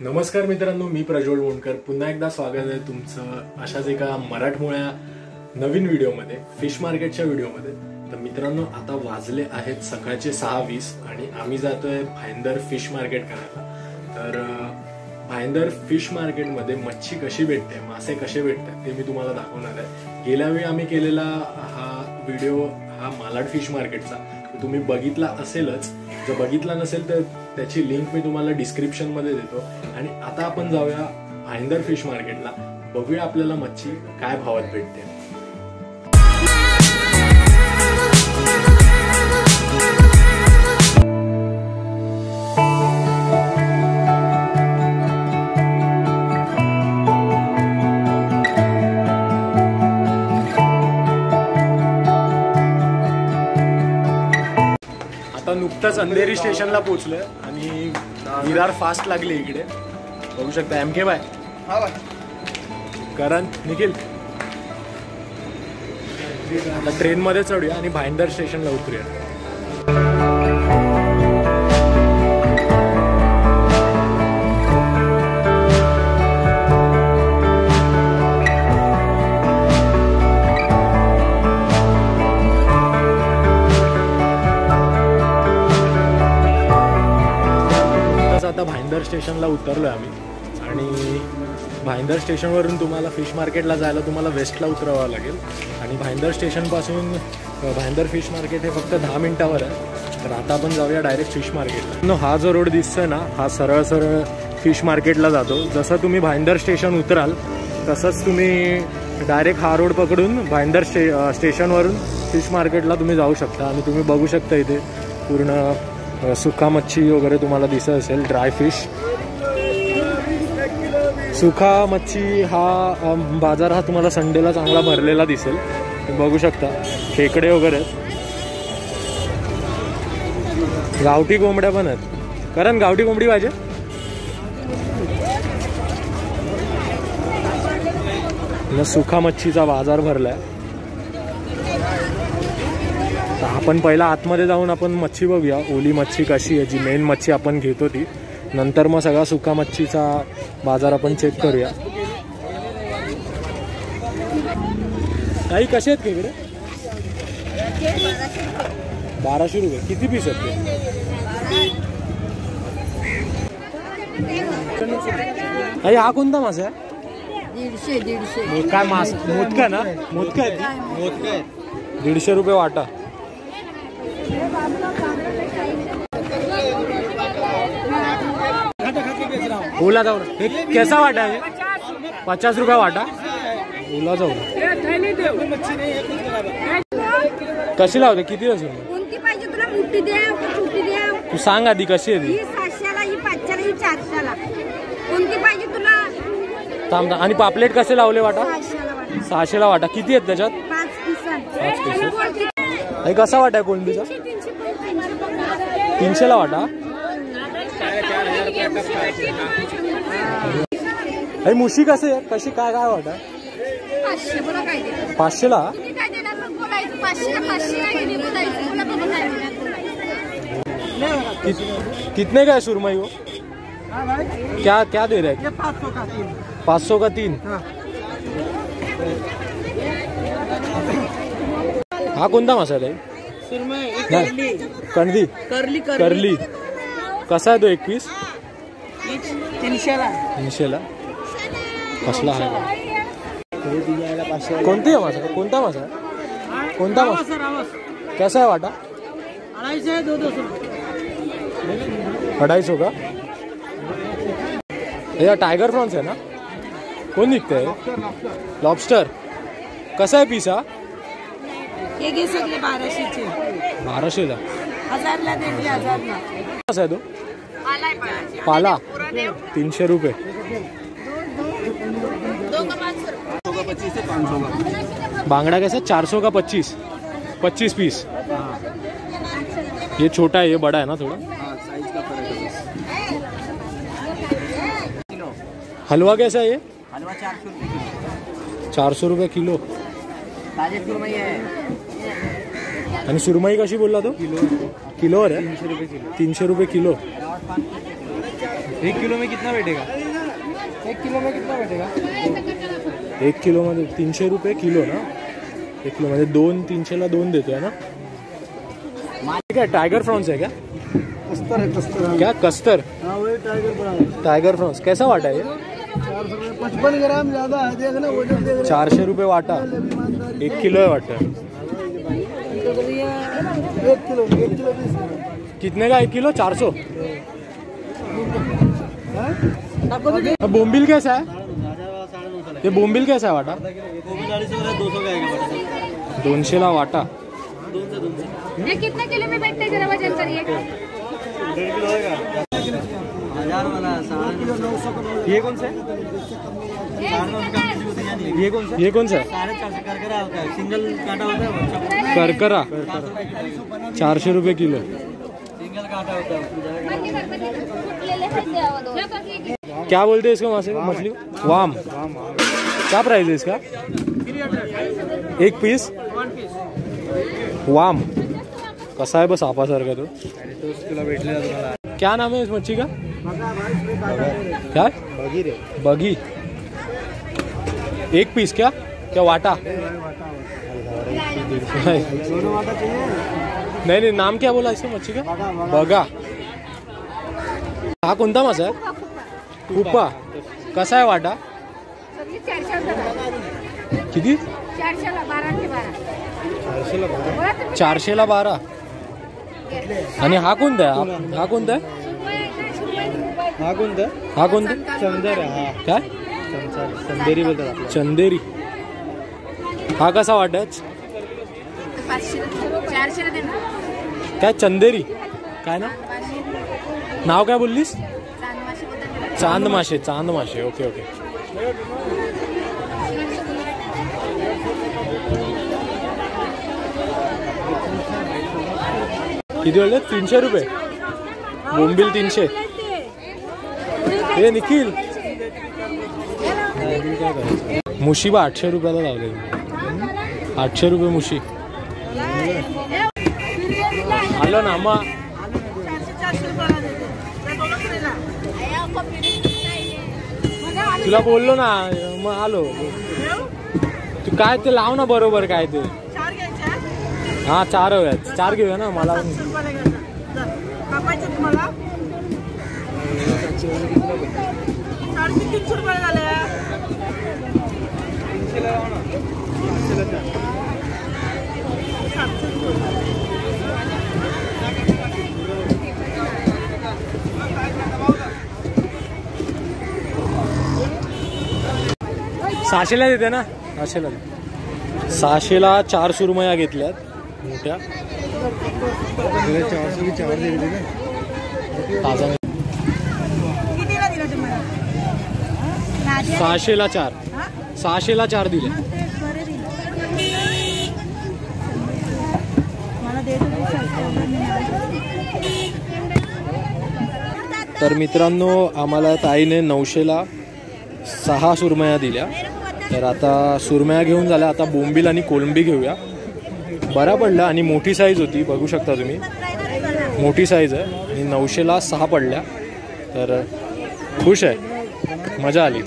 नमस्कार मित्रांनो मी प्रज्वल मोणकर पुन्हा एकदा स्वागत आहे तुमचं अशाच एका मराठमोळ्या नवीन व्हिडिओमध्ये फिश मार्केटच्या व्हिडिओमध्ये. तर मित्रांनो आता वाजले आहेत सकाळचे सहा वीस आणि आम्ही जातोय भाईंदर फिश मार्केट करायला. तर अं, भाईंदर फिश मार्केटमध्ये मच्छी कशी भेटते मासे कसे भेटतात ते मी तुम्हाला दाखवणार आहे. गेल्या वेळी आम्ही केलेला हा व्हिडिओ हा मालाड फिश मार्केटचा. तुम्ही बघितला असेलच जर बघितला नसेल तर त्याची लिंक मी तुम्हाला डिस्क्रिप्शनमध्ये देतो. आणि आता आपण जाऊया भाईंदर फिश मार्केटला बघूया आपल्याला मच्छी काय भावात भेटते. नुकतंच अंधेरी स्टेशनला पोहोचलोय आणि विरार फास्ट लागली इकडे. बघू शकता M K by. Karan Nikhil. आता ट्रेन मध्ये चढूया आणि भाईंदर स्टेशनला उतरूया. स्टेशनला उतरलो आहे आम्ही. आणि भाईंदर स्टेशनवरून तुम्हाला फिश मार्केटला जायला तुम्हाला वेस्टला उतरावं लागेल. आणि भाईंदर स्टेशनपासून भाईंदर फिश मार्केट हे फक्त दहा मिनटावर आहे. तर आता आपण जाऊया डायरेक्ट फिश मार्केटला. न हा जो रोड दिसतोय ना हा सरळ सरळ फिश मार्केटला जातो. जसं तुम्ही भाईंदर स्टेशन उतराल तसंच तुम्ही डायरेक्ट हा रोड पकडून भाईंदर स्टे स्टेशनवरून फिश मार्केटला तुम्ही जाऊ शकता. आणि तुम्ही बघू शकता इथे पूर्ण सुका मच्छी वगैरे तुम्हाला दिसत असेल ड्राय फिश सुका मच्छी हा बाजार हा तुम्हाला संडेला चांगला भरलेला दिसेल. तुम्ही बघू शकता खेकडे वगैरे आहेत. गावठी कोंबड्या पण आहेत. कारण गावठी कोंबडी पाहिजे? मग सुका मच्छीचा बाजार भरलाय. तर आपण पहिला आतमध्ये जाऊन आपण मच्छी बघूया. ओली मच्छी कशी आहे जी मेन मच्छी आपण घेतो ती. नंतर मग सगळा सुका मच्छीचा बाजार आपण चेक करूया. काही कसे आहेत खेकडे बाराशे रुपये. किती पीस आहेत ते? आई, हा कोणता मासा आहे? दीडशे दीडशे. काय मास. मोदका ना? मोदका आहे ती? दीडशे रुपये वाटा. ओला जाऊ. हे कैसा वाटा आहे पचास रुपये वाटा. ओला जाऊ. कशी लावते किती असेल कोणती पाहिजे तुला मोठी द्या का छोटी द्या तू सांग आधी कशी आहे ती? ही सातशेला ही पाचशेला ही चारशेला. कोणती पाहिजे तुला थांब. आणि पापलेट कसे लावले वाटा? सहाशेला वाटा. किती आहेत त्याच्यात? पाच. ही? हे कसा वाटा कोलंबीचा. तीनशेला वाटा? हे मुशी कसे आहे कशी काय काय वाटा पाचशे बोला काय ते पाचशेला? कितने का है सुरमई वो? क्या क्या दे रहे हैं? पाँच सौ का तीन। हा। कोणता मसाला आहे? कणदी करली। करली? कसा आहे तो एक पीस तीनशेला। तीनशेला? कसला आहे? कोणती आहे मासा? कोणता मासा? आहे? कोणता मासा? कसा आहे वाटा? आहे सौ का? हे टायगर प्रॉन्स आहे ना? कोण विकतंय? लॉबस्टर कसा आहे पीस? हा हे घे सगळे बाराशेचे. बाराशेला. हजारला देते हजारला. कसा आहे तो? पाला तीनशे रुपये. बांगड़ा कैसा चार सौ का पच्चीस। पच्चीस पीस। ये छोटा है ये बड़ा है ना थोड़ा? हलवा कैसा है ये? हलवा चार सौ रुपये चार सौ रुपये किलो। आणि सुरमई कशी बोलला तो? किलोवर आहे तीनशे रुपये किलो। एक किलो में कितना बैठेगा? एक किलो में कितना बैठेगा? एक किलोमध्ये तीनशे रुपये किलो ना? एक किलोमध्ये दोन तीनशेला दोन देतोय ना? काय टाइगर प्रॉन्स है क्या कस्तर है कस्तर क्या कस्तर हाँ वही टाइगर बड़ा है टाइगर प्रॉन्स कैसा वाटा है ये? चार सौ में पचपन ग्राम ज्यादा है देख ना वजन देख चारशे रुपये वाटा। एक किलो है वाटतं एक किलो एक किलो बीस ग्राम। कितने का एक किलो? चार सौ। बोम्बिल कैसा है? ये बोम्बिल कैसा है वाटा? दोनशेला वाटा। ये कितने किलो में बैठते जरा वज़न करिए। ये कौन सा? ये कौन सा? ये कौन सा? है। सिंगल काटा होता है करकरा। चारशे रुपये किलो। सिंगल काटा होता है क्या बोलते हैं इसको वहाँ से? मछली? वाम। क्या प्राइस है इसका? एक पीस वाम। कसा आहे बस सापासारखा तो? तुला क्या नाम है इस मच्छी का? क्या? बघी। रे बगी एक पीस क्या? क्या वाटा? नहीं नहीं, नाम क्या बोला इसका मच्छी का? बगा हा कोणता मासा आहे कुप्पा। कसा आहे वाटा? किती? चारशेला बारा चारशेला बारा? आणि हा कोणता आहे? हा- कोणता आहे? हा कोणता? हा कोणता? चंदर हा. काय? चंदर चंदेरी बोलतात चंदेरी. हा कसा वाटत? काय चंदेरी? काय ना? नाव काय बोललीस? चांद मासे चांद मासे ओके ओके. किती वेळ तीनशे रुपये? बोंबील तीनशे. हे निखिल. मुशीबा आठशे रुपयाला लावले. आठशे रुपये मुशी. आलो ना मग. तुला बोललो ना मग आलो. तू काय ते लाव ना बरोबर काय ते. हा चार हव्यात चार घेऊया ना मला सहाशेला देते ना? सहाशेला. सहाशेला चार सुरमया घेतल्यात मोठ्या. ताजा सहाशेला चार. सहाशेला चार दिले. तर मित्रांनो आम्हाला ताईने नऊशेला सहा सुरमया दिल्या. तर आता सुरमया घेऊन झाल्या. आता बोंबील आणि कोलंबी घेऊया. बरा पडला आणि मोठी साईज होती. बघू शकता तुम्ही. मोठी साईज आहे. आणि नऊशेला सहा पडल्या. तर खुश आहे. मजा आली.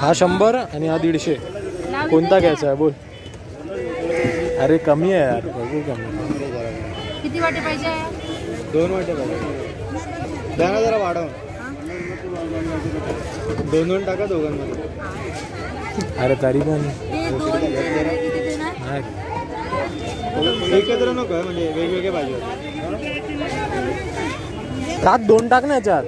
हा शंभर आणि हा दीडशे. कोणता घ्यायचा आहे? बोल. अरे कमी आहे यार. बघू कमी. किती वाटे पाहिजे? दोन वाटे ना जरा वाढव. दोन दोन टाका दोघांमध्ये. अरे तरी पण. एकत्र नको आहे म्हणजे वेगवेगळे पाहिजे होते त्यात दोन टाक ना याच्यात.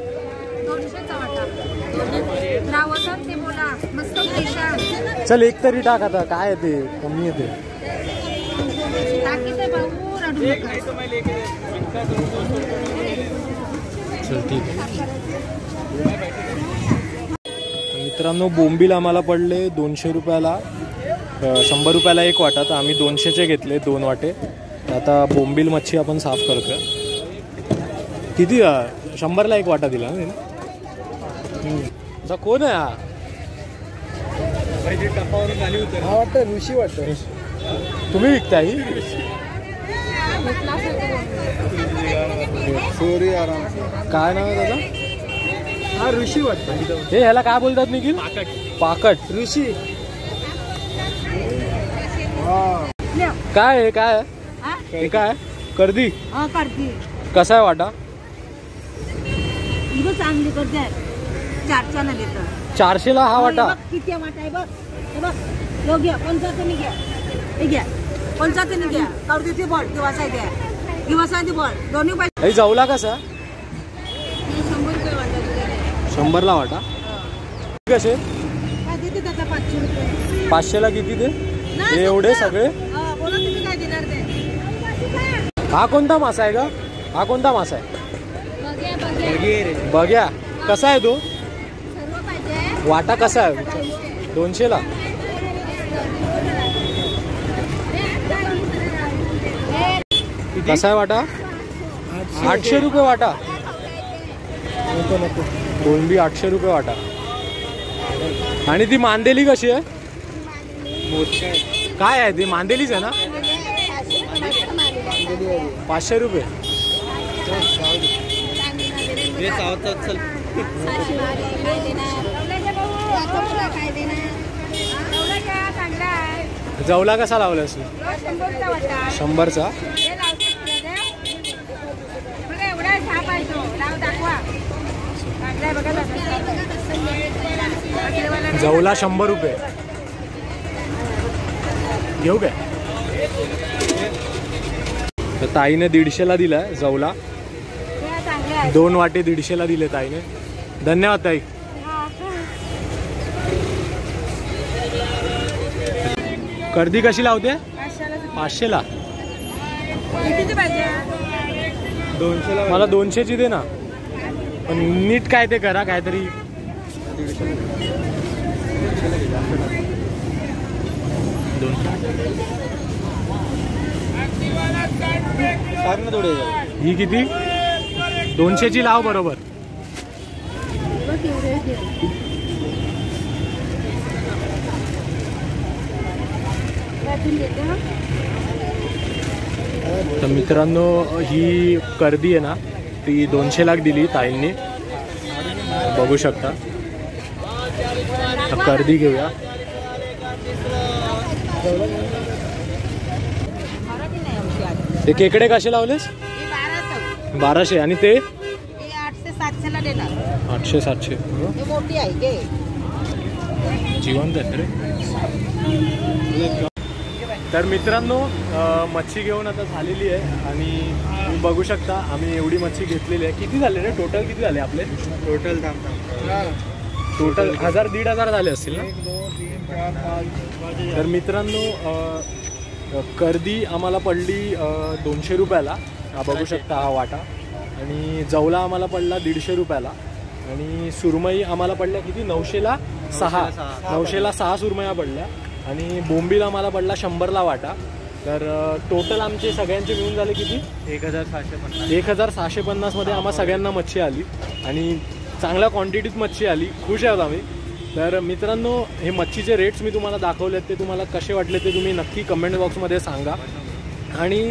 चल एक तरी टाक आता. काय येते कमी येते टाकी ते. भाऊ रडू नका चल ठीक आहे तर मित्रांनो बोंबील आम्हाला पडले दोनशे रुपयाला. शंभर रुपयाला एक वाटा तर आम्ही दोनशेचे घेतले दोन वाटे. आता बोंबील मच्छी आपण साफ करतोय. किती शंभरला एक वाटा दिला ना कोण आहे हा? वाटतं ऋषी वाटतं तुम्ही विकताय ही भेटला असेल तर बोलून. सोरी आराम काय नाव आहे दादा हा ऋषी वाटतं. हे ह्याला काय बोलतात निखिल? पाकट ऋषी. हा काय आहे काय? आहे? हे काय? आहे? कर्दी. हा करते कसा आहे वाटा? ही चांगली करते चार चार चारशेला हा वाटा. किती वाटा आहे बघ. हे बघ. घ्या पंचाहत्तर घ्या. हे घ्या. पंचाहत्तर घ्या? कवडी ती बॉल किंवा साय घ्या किंवा साय ती बॉल दोन्ही पैसे हे जवला कसा हे. शंभरला वाटा? कसे? पाचशे रुपये? पाचशेला किती ते हे एवढे. सगळे? हा, बोला तुम्ही काय देणार ते. हा कोणता मासा आहे का हा कोणता मासा आहे? बघ्या बघ्या. बघ्या. कसा आहे तो? सर्व पाहिजे. वाटा कसा आहे? दोनशेला? कसा आहे वाटा? आठशे रुपये वाटा. कोलंबी आठशे रुपये वाटा. आणि ती मांदेली कशी आहे? काय आहे ती? मांदेलीच आहे ना? पाचशे रुपये. जवला कसा लावला असेल? शंभरचा? जवला शंभर रुपये. घेऊ काय? तर ताईने दीडशेला दिलाय जवला. दोन वाटे दीडशेला दिले ताईने. धन्यवाद ताई. कर्दी कशी लावते? पाचशेला. दोनशेला मला दोनशेची दे ना. पण नीट काय ते करा काहीतरी. सांग ना थोडे ही किती? दोनशेची लाव बरोबर. तर मित्रांनो ही कर्दी आहे ना ती दोनशे लाख दिली ताईंनी. बघू शकता. कर्दी घेऊया. ते केकडे कसे लावलेस? बाराशे. आणि ते? आठशे सातशे. जिवंत आहे रे. तर मित्रांनो मच्छी घेऊन आता झालेली आहे आणि तुम्ही बघू शकता आम्ही एवढी मच्छी घेतलेली आहे. किती झाले रे? टोटल किती झाले आपले? टोटल टोटल हजार दीड हजार झाले असतील ना? तर मित्रांनो कर्दी आम्हाला पडली दोनशे रुपयाला. हा बघू शकता हा वाटा. आणि जवला आम्हाला पडला दीडशे रुपयाला. आणि सुरमई आम्हाला पडल्या किती? नऊशेला सहा. नऊशेला सहा सुरमया पडल्या. आणि बोंबील आम्हाला पडला शंभरला वाटा. तर टोटल आमचे सगळ्यांचे मिळून झाले किती? एक हजार सहाशे पन्नास. एक हजार सहाशे पन्नासमध्ये आम्हा सगळ्यांना मच्छी आली. आणि चांगल्या क्वांटिटीत मच्छी आली. खुश आहोत आम्ही. तर मित्रांनो हे मच्छीचे रेट्स मी तुम्हाला दाखवलेत ते तुम्हाला कसे वाटले ते तुम्ही नक्की कमेंट बॉक्समध्ये सांगा. आणि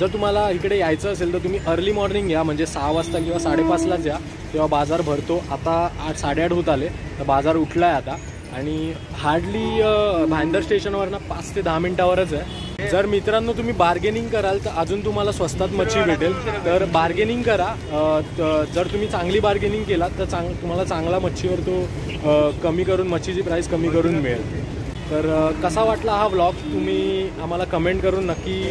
जर तुम्हाला इकडे यायचं असेल तर तुम्ही अर्ली मॉर्निंग या म्हणजे सहा वाजता किंवा साडेपाचलाच या. तेव्हा बाजार भरतो. आता आठ साडेआठ होत आले. तर बाजार उठला आहे आता. आणि हार्डली भांदर स्टेशनवरनं पाच ते दहा मिनिटावरच आहे. जर मित्रांनो तुम्ही बार्गेनिंग कराल तर अजून तुम्हाला स्वस्तात मच्छी भेटेल. तर बार्गेनिंग करा. जर तुम्ही चांगली बार्गेनिंग केलात तर चांग तुम्हाला चांगला मच्छीवर तो कमी करून मच्छीची प्राईस कमी करून मिळेल. तर कसा वाटला हा व्लॉग तुम्ही आम्हाला कमेंट करून नक्की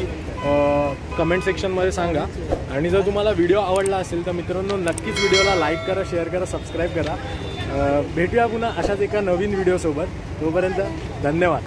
कमेंट सेक्शनमध्ये सांगा. आणि जर तुम्हाला व्हिडिओ आवडला असेल तर मित्रांनो नक्कीच व्हिडिओला लाईक करा शेअर करा सबस्क्राईब करा. भेटूया पुन्हा अशाच एका नवीन व्हिडिओसोबत तोपर्यंत धन्यवाद.